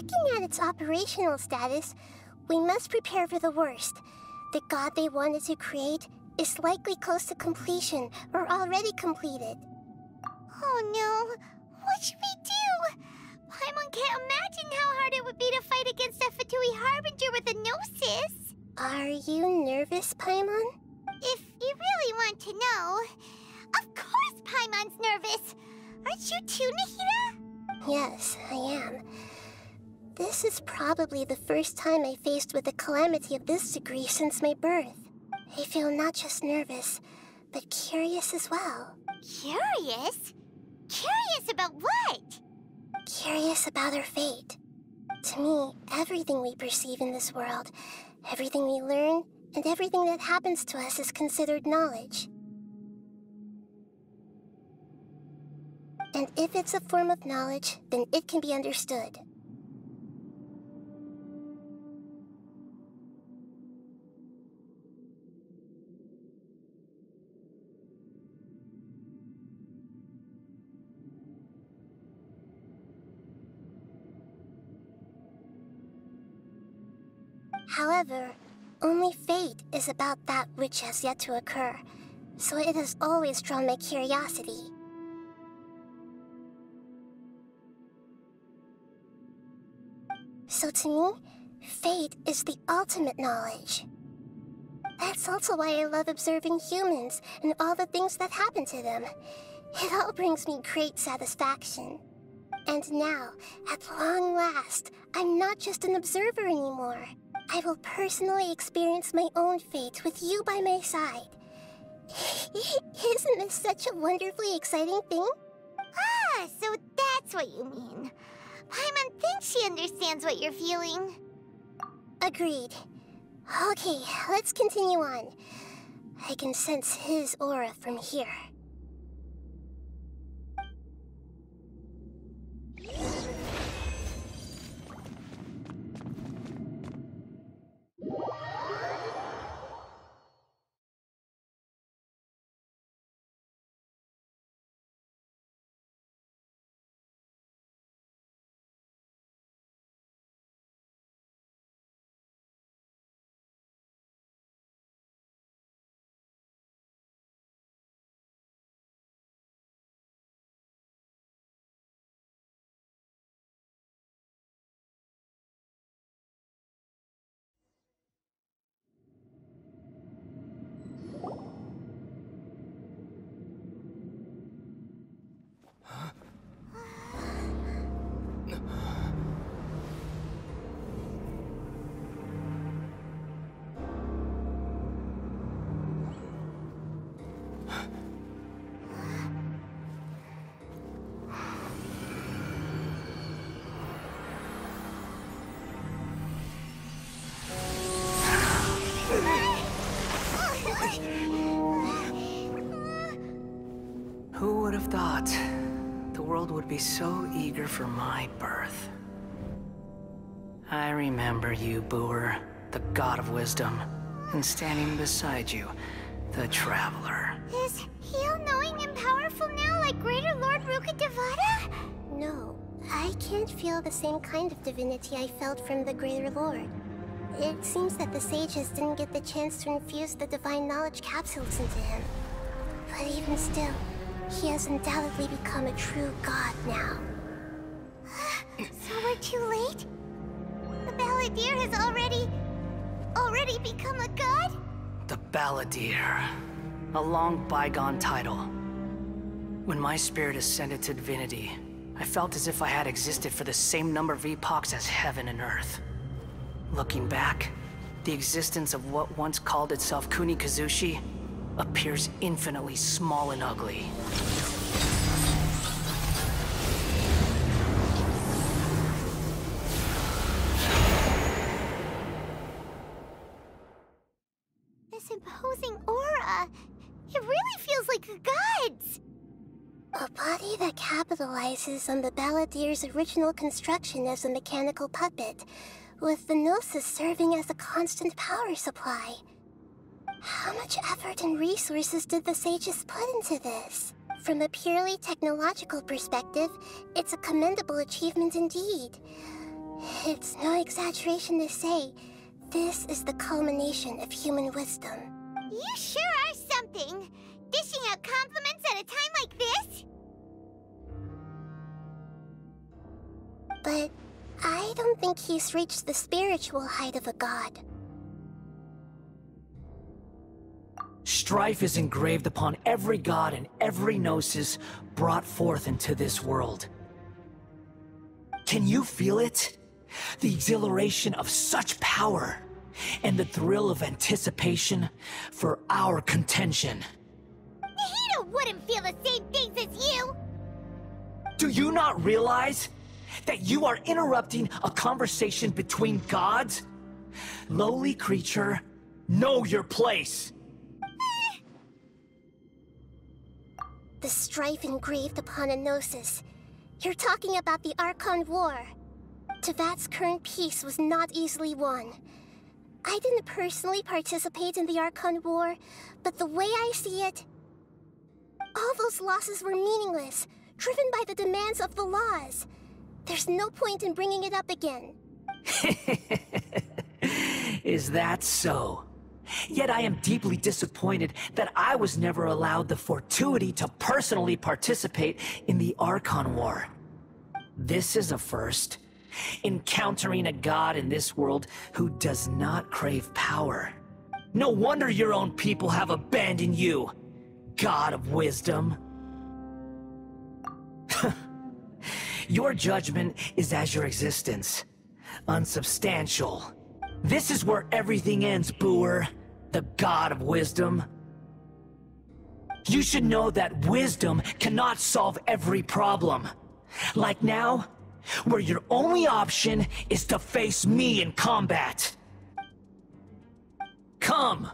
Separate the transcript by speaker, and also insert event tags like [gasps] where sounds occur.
Speaker 1: Looking at its operational status, we must prepare for the worst. The god they wanted to create is likely close to completion or already completed.
Speaker 2: Oh no! What should we do? Paimon can't imagine how hard it would be to fight against a Fatui Harbinger with a Gnosis.
Speaker 1: Are you nervous, Paimon?
Speaker 2: If you really want to know, of course Paimon's nervous. Aren't you too, Nahida?
Speaker 1: Yes, I am. This is probably the first time I faced with a calamity of this degree since my birth. I feel not just nervous, but curious as well.
Speaker 2: Curious? Curious about what?
Speaker 1: Curious about our fate. To me, everything we perceive in this world, everything we learn, and everything that happens to us is considered knowledge. And if it's a form of knowledge, then it can be understood. However, only fate is about that which has yet to occur, so it has always drawn my curiosity. So to me, fate is the ultimate knowledge. That's also why I love observing humans and all the things that happen to them. It all brings me great satisfaction. And now, at long last, I'm not just an observer anymore. I will personally experience my own fate with you by my side. [laughs] Isn't this such a wonderfully exciting thing?
Speaker 2: Ah, so that's what you mean. Paimon thinks she understands what you're feeling.
Speaker 1: Agreed. Okay, let's continue on. I can sense his aura from here.
Speaker 3: Thought the world would be so eager for my birth? I remember you, Buer, the god of wisdom, and standing beside you, the traveler.
Speaker 2: Is he all-knowing and powerful now like Greater Lord Rukkhadevata?
Speaker 1: No, I can't feel the same kind of divinity I felt from the Greater Lord. It seems that the sages didn't get the chance to infuse the divine knowledge capsules into him. But even still, he has undoubtedly become a true god now. [gasps]
Speaker 2: so we're too late? The Balladeer has already... already become a god?
Speaker 3: The Balladeer. A long bygone title. When my spirit ascended to divinity, I felt as if I had existed for the same number of epochs as heaven and earth. Looking back, the existence of what once called itself Kunikuzushi appears infinitely small and ugly.
Speaker 2: This imposing aura... It really feels like a god's!
Speaker 1: A body that capitalizes on the Balladeer's original construction as a mechanical puppet, with the Gnosis serving as a constant power supply. How much effort and resources did the sages put into this? From a purely technological perspective, it's a commendable achievement indeed. It's no exaggeration to say, this is the culmination of human wisdom.
Speaker 2: You sure are something! Dishing out compliments at a time like this?
Speaker 1: But I don't think he's reached the spiritual height of a god.
Speaker 3: Strife is engraved upon every god and every gnosis brought forth into this world. Can you feel it? The exhilaration of such power, and the thrill of anticipation for our contention.
Speaker 2: Nahida wouldn't feel the same things as you!
Speaker 3: Do you not realize that you are interrupting a conversation between gods? Lowly creature, know your place!
Speaker 1: The strife engraved upon a gnosis. You're talking about the Archon War. Teyvat's current peace was not easily won. I didn't personally participate in the Archon War, but the way I see it, all those losses were meaningless, driven by the demands of the laws. There's no point in bringing it up again. [laughs]
Speaker 3: Is that so? Yet I am deeply disappointed that I was never allowed the fortuity to personally participate in the Archon War. This is a first. Encountering a god in this world who does not crave power. No wonder your own people have abandoned you, God of Wisdom. [laughs] your judgment is as your existence, unsubstantial. This is where everything ends, Buer the god of wisdom. You should know that wisdom cannot solve every problem. Like now, where your only option is to face me in combat. Come!